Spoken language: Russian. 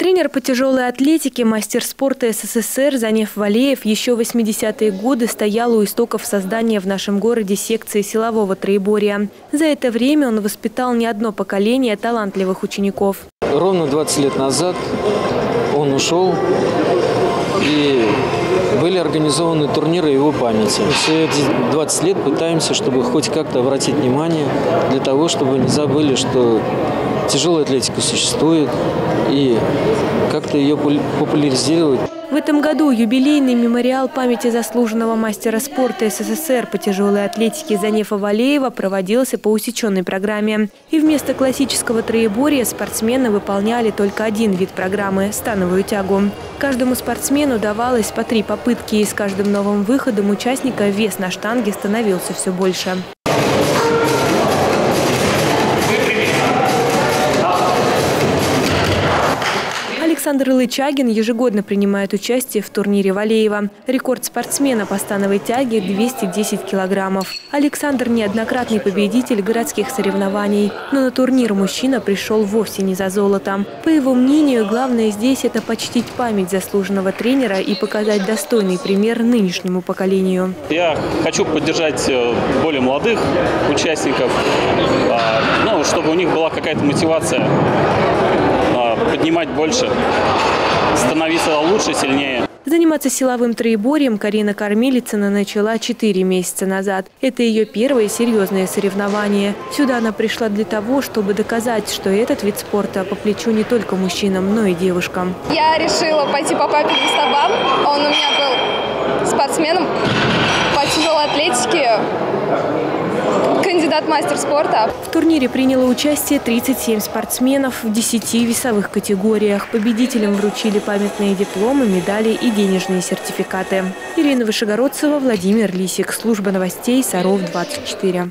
Тренер по тяжелой атлетике, мастер спорта СССР Занев Валеев еще в 80-е годы стоял у истоков создания в нашем городе секции силового троеборья. За это время он воспитал не одно поколение талантливых учеников. Ровно 20 лет назад он ушел, и были организованы турниры его памяти. Все эти 20 лет пытаемся, чтобы хоть как-то обратить внимание, для того, чтобы не забыли, что тяжелая атлетика существует, и как-то ее популяризировать. В этом году юбилейный мемориал памяти заслуженного мастера спорта СССР по тяжелой атлетике Занефа Валеева проводился по усеченной программе. И вместо классического троеборья спортсмены выполняли только один вид программы – становую тягу. Каждому спортсмену давалось по три попытки, и с каждым новым выходом участника вес на штанге становился все больше. Александр Лычагин ежегодно принимает участие в турнире Валеева. Рекорд спортсмена по становой тяге – 210 килограммов. Александр – неоднократный победитель городских соревнований. Но на турнир мужчина пришел вовсе не за золотом. По его мнению, главное здесь – это почтить память заслуженного тренера и показать достойный пример нынешнему поколению. Я хочу поддержать э, более молодых участников, а, ну, чтобы у них была какая-то мотивация поднимать больше, становиться лучше, сильнее. Заниматься силовым троеборьем Карина Кормилицына начала 4 месяца назад. Это ее первое серьезное соревнование. Сюда она пришла для того, чтобы доказать, что этот вид спорта по плечу не только мужчинам, но и девушкам. Я решила пойти по папиным стопам. Он у меня был спортсменом по тяжелой атлетике кандидат мастер спорта. В турнире приняло участие 37 спортсменов в 10 весовых категориях. Победителям вручили памятные дипломы, медали и денежные сертификаты. Ирина Вышегородцева, Владимир Лисик. Служба новостей Саров 24.